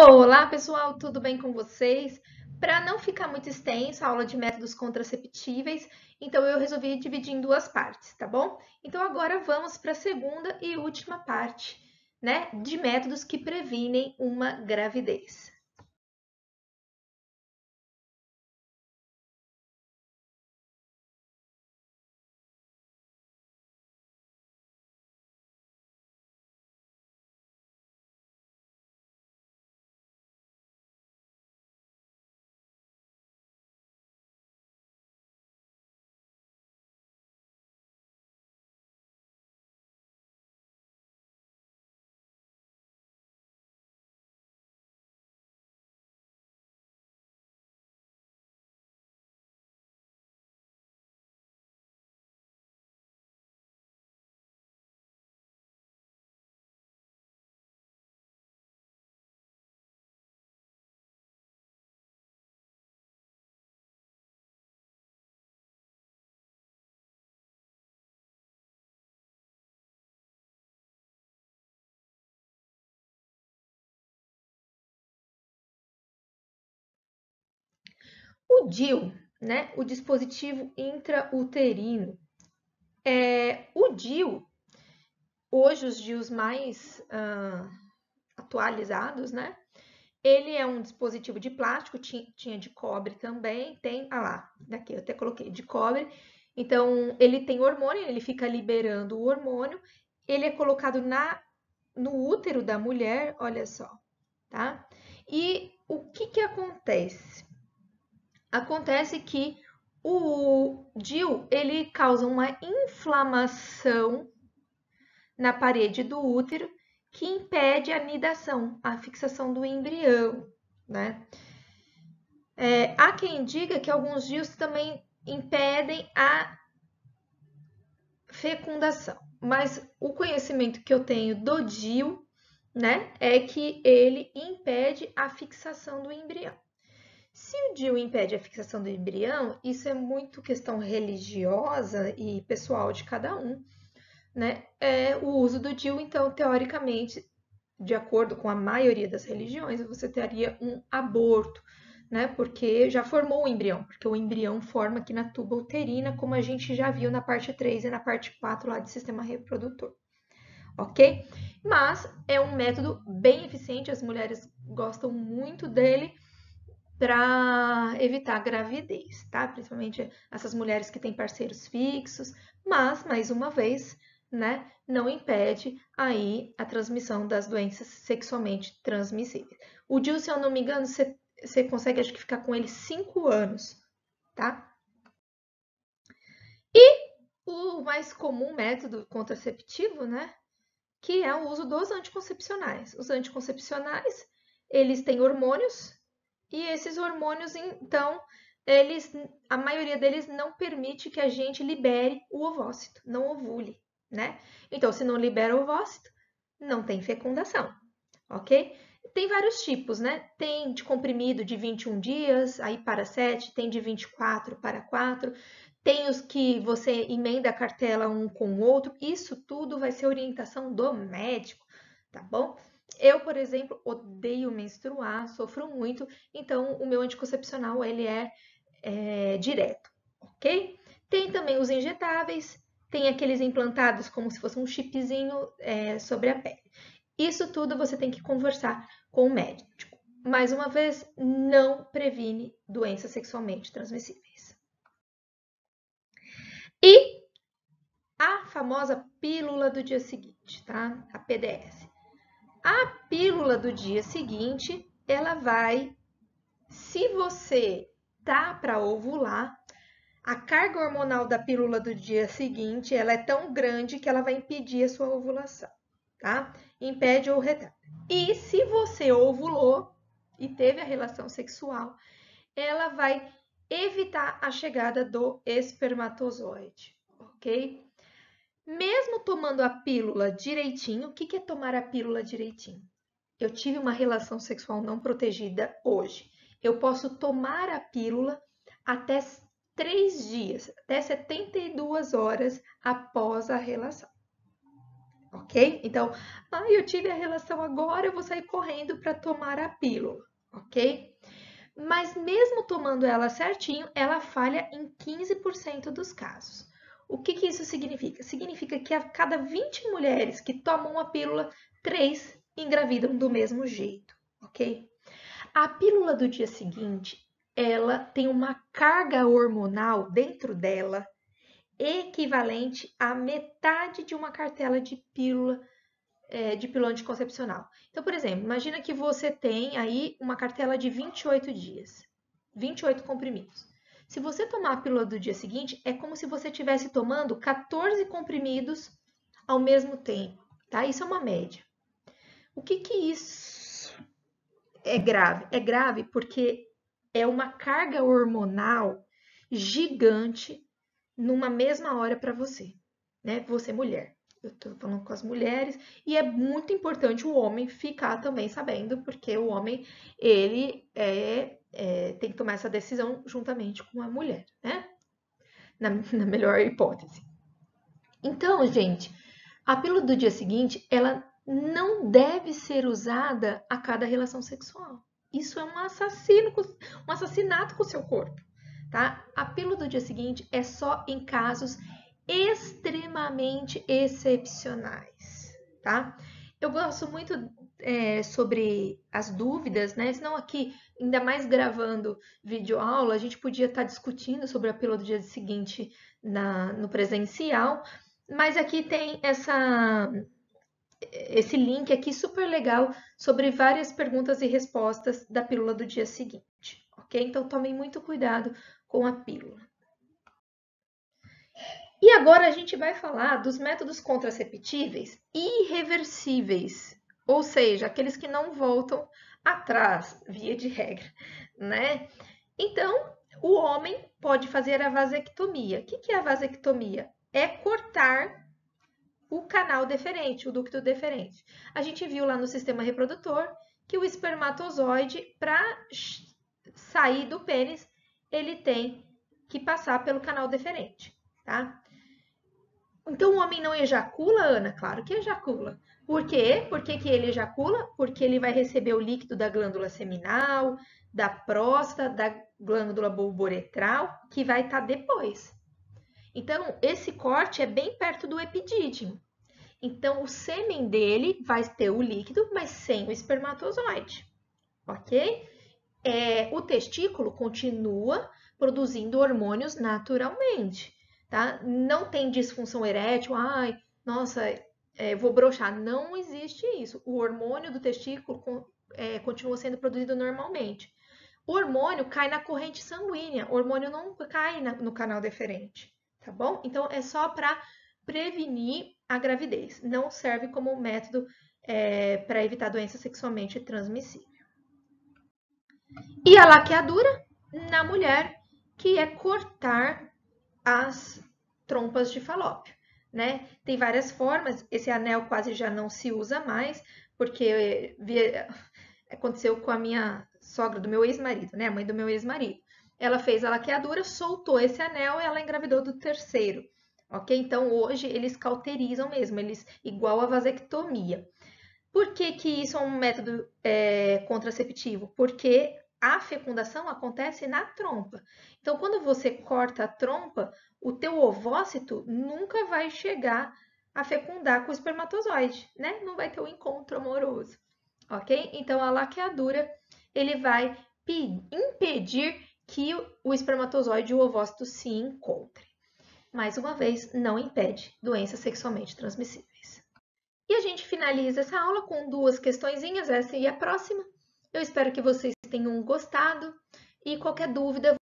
Olá, pessoal, tudo bem com vocês? Para não ficar muito extensa a aula de métodos contraceptíveis, então eu resolvi dividir em duas partes, tá bom? Então agora vamos para a segunda e última parte, né, de métodos que previnem uma gravidez. O DIU, né, o dispositivo intrauterino. É, o DIU, hoje os DIUs mais uh, atualizados, né, ele é um dispositivo de plástico, tinha, tinha de cobre também, tem, ah lá, daqui eu até coloquei, de cobre. Então, ele tem hormônio, ele fica liberando o hormônio, ele é colocado na, no útero da mulher, olha só, tá? E o que que acontece? Acontece que o DIU ele causa uma inflamação na parede do útero que impede a nidação, a fixação do embrião, né? É, há quem diga que alguns DIUs também impedem a fecundação, mas o conhecimento que eu tenho do DIU, né, é que ele impede a fixação do embrião. Se o DIU impede a fixação do embrião, isso é muito questão religiosa e pessoal de cada um, né? É o uso do DIU, então, teoricamente, de acordo com a maioria das religiões, você teria um aborto, né? Porque já formou o embrião, porque o embrião forma aqui na tuba uterina, como a gente já viu na parte 3 e na parte 4 lá de sistema reprodutor. Ok? Mas é um método bem eficiente, as mulheres gostam muito dele para evitar gravidez, tá? Principalmente essas mulheres que têm parceiros fixos, mas, mais uma vez, né, não impede aí a transmissão das doenças sexualmente transmissíveis. O DIU, se eu não me engano, você consegue, acho que, ficar com ele cinco anos, tá? E o mais comum método contraceptivo, né, que é o uso dos anticoncepcionais. Os anticoncepcionais, eles têm hormônios e esses hormônios, então, eles, a maioria deles não permite que a gente libere o ovócito, não ovule, né? Então, se não libera o ovócito, não tem fecundação, ok? Tem vários tipos, né? Tem de comprimido de 21 dias, aí para 7, tem de 24 para 4, tem os que você emenda a cartela um com o outro, isso tudo vai ser orientação do médico, tá bom? Eu, por exemplo, odeio menstruar, sofro muito, então o meu anticoncepcional ele é, é direto, ok? Tem também os injetáveis, tem aqueles implantados como se fosse um chipzinho é, sobre a pele. Isso tudo você tem que conversar com o médico. Mais uma vez, não previne doenças sexualmente transmissíveis. E a famosa pílula do dia seguinte, tá? A PDS. A pílula do dia seguinte, ela vai, se você tá para ovular, a carga hormonal da pílula do dia seguinte, ela é tão grande que ela vai impedir a sua ovulação, tá? Impede ou retarda. E se você ovulou e teve a relação sexual, ela vai evitar a chegada do espermatozoide, ok? Mesmo tomando a pílula direitinho, o que é tomar a pílula direitinho? Eu tive uma relação sexual não protegida hoje. Eu posso tomar a pílula até três dias, até 72 horas após a relação. ok? Então, ah, eu tive a relação agora, eu vou sair correndo para tomar a pílula, ok? Mas mesmo tomando ela certinho, ela falha em 15% dos casos. O que, que isso significa? Significa que a cada 20 mulheres que tomam a pílula, 3 engravidam do mesmo jeito, ok? A pílula do dia seguinte, ela tem uma carga hormonal dentro dela equivalente à metade de uma cartela de pílula é, de pílula anticoncepcional. Então, por exemplo, imagina que você tem aí uma cartela de 28 dias, 28 comprimidos. Se você tomar a pílula do dia seguinte, é como se você estivesse tomando 14 comprimidos ao mesmo tempo, tá? Isso é uma média. O que que isso é grave? É grave porque é uma carga hormonal gigante numa mesma hora para você, né? Você mulher. Eu tô falando com as mulheres e é muito importante o homem ficar também sabendo, porque o homem ele é, é tem que tomar essa decisão juntamente com a mulher, né? Na, na melhor hipótese. Então, gente, a pílula do dia seguinte, ela não deve ser usada a cada relação sexual. Isso é um assassino, um assassinato com o seu corpo tá? A pílula do dia seguinte é só em casos extremamente excepcionais, tá? Eu gosto muito é, sobre as dúvidas, né? Senão aqui, ainda mais gravando vídeo aula, a gente podia estar tá discutindo sobre a pílula do dia seguinte na, no presencial, mas aqui tem essa esse link aqui super legal sobre várias perguntas e respostas da pílula do dia seguinte, ok? Então tomem muito cuidado com a pílula. E agora a gente vai falar dos métodos contraceptíveis irreversíveis, ou seja, aqueles que não voltam atrás, via de regra, né? Então, o homem pode fazer a vasectomia. O que é a vasectomia? É cortar o canal deferente, o ducto deferente. A gente viu lá no sistema reprodutor que o espermatozoide, para sair do pênis, ele tem que passar pelo canal deferente, tá? Então, o homem não ejacula, Ana? Claro que ejacula. Por quê? Por que, que ele ejacula? Porque ele vai receber o líquido da glândula seminal, da próstata, da glândula bulboretral, que vai estar tá depois. Então, esse corte é bem perto do epidídimo. Então, o sêmen dele vai ter o líquido, mas sem o espermatozoide, ok? é, o testículo continua produzindo hormônios naturalmente, tá? Não tem disfunção erétil, ai, nossa, é, vou broxar. Não existe isso. O hormônio do testículo é, continua sendo produzido normalmente. O hormônio cai na corrente sanguínea, o hormônio não cai na, no canal deferente, tá bom? Então, é só para prevenir a gravidez, não serve como método é, para evitar doença sexualmente transmissível. E a laqueadura na mulher, que é cortar as trompas de falópio, né? Tem várias formas, esse anel quase já não se usa mais, porque aconteceu com a minha sogra do meu ex-marido, né? A mãe do meu ex-marido. Ela fez a laqueadura, soltou esse anel e ela engravidou do terceiro, ok? Então hoje eles cauterizam mesmo, eles igual a vasectomia. Por que, que isso é um método é, contraceptivo? Porque a fecundação acontece na trompa. Então, quando você corta a trompa, o teu ovócito nunca vai chegar a fecundar com o espermatozoide, né? Não vai ter o um encontro amoroso, ok? Então, a laqueadura, ele vai impedir que o espermatozoide e o ovócito se encontrem. Mais uma vez, não impede doenças sexualmente transmissíveis. E a gente finaliza essa aula com duas questõezinhas, essa e a próxima. Eu espero que vocês tenham gostado. E qualquer dúvida